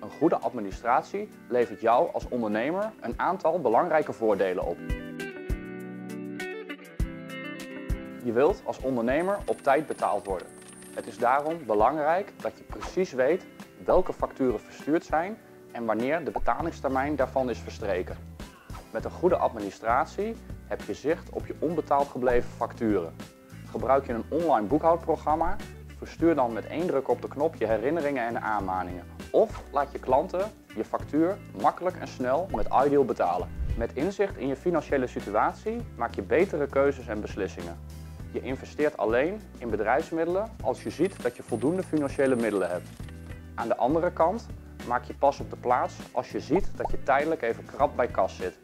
Een goede administratie levert jou als ondernemer een aantal belangrijke voordelen op. Je wilt als ondernemer op tijd betaald worden. Het is daarom belangrijk dat je precies weet welke facturen verstuurd zijn en wanneer de betalingstermijn daarvan is verstreken. Met een goede administratie heb je zicht op je onbetaald gebleven facturen. Gebruik je een online boekhoudprogramma, verstuur dan met één druk op de knop je herinneringen en aanmaningen. Of laat je klanten je factuur makkelijk en snel met Ideal betalen. Met inzicht in je financiële situatie maak je betere keuzes en beslissingen. Je investeert alleen in bedrijfsmiddelen als je ziet dat je voldoende financiële middelen hebt. Aan de andere kant maak je pas op de plaats als je ziet dat je tijdelijk even krap bij kas zit.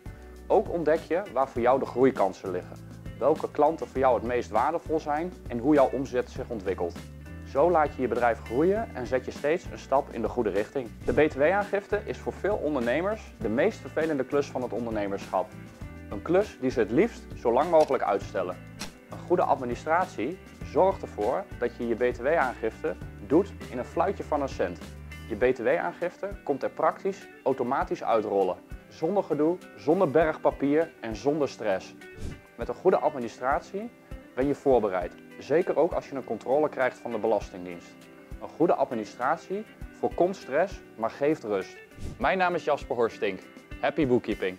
Ook ontdek je waar voor jou de groeikansen liggen, welke klanten voor jou het meest waardevol zijn en hoe jouw omzet zich ontwikkelt. Zo laat je je bedrijf groeien en zet je steeds een stap in de goede richting. De btw-aangifte is voor veel ondernemers de meest vervelende klus van het ondernemerschap. Een klus die ze het liefst zo lang mogelijk uitstellen. Een goede administratie zorgt ervoor dat je je btw-aangifte doet in een fluitje van een cent. Je btw-aangifte komt er praktisch automatisch uitrollen. Zonder gedoe, zonder bergpapier en zonder stress. Met een goede administratie ben je voorbereid. Zeker ook als je een controle krijgt van de Belastingdienst. Een goede administratie voorkomt stress, maar geeft rust. Mijn naam is Jasper Horstink. Happy Bookkeeping.